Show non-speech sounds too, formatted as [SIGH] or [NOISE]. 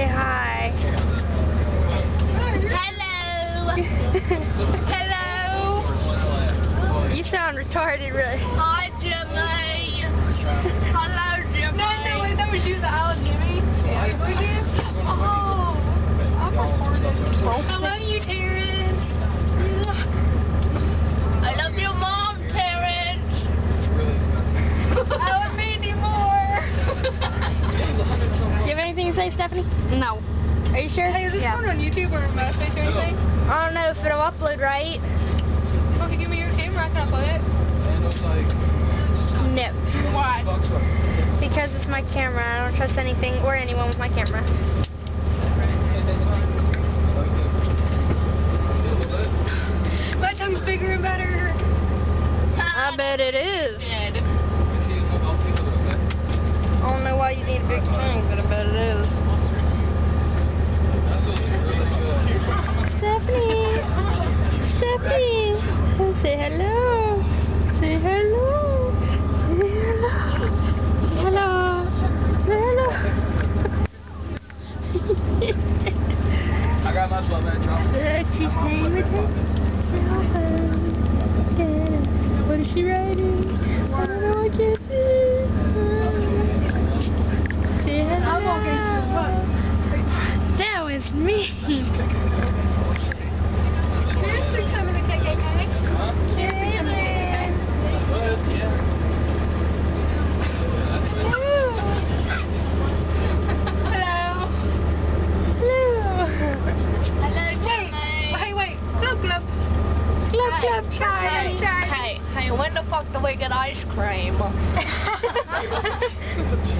Say hi. Hello. Hello. You sound retarded, really. Hi, Jimmy. Hello, Jimmy. No, no, wait, that was you that I was giving. Yeah. Was you? Oh. I'm recording. I love you, Terrence. I love your mom, Terrence. I love Mandy more. Do you have anything to say, Stephanie? No. Are you sure? Hey, is this yeah. going on YouTube or MySpace or anything? I don't know if it'll upload right. Well, if you give me your camera, I can upload it. No. Why? Because it's my camera. I don't trust anything or anyone with my camera. [LAUGHS] My tongue's bigger and better. I bet it is. I don't know why you need a big tongue, but I bet it is. Stephanie! Stephanie! Say hello! Say hello! Say hello! Hello! Say hello! I got my 12 man drum. Look, she's playing with her cell phone. What is she writing? I don't know, I can't see. Say hello. That was me. Hey, hey, when the fuck do we get ice cream? [LAUGHS] [LAUGHS]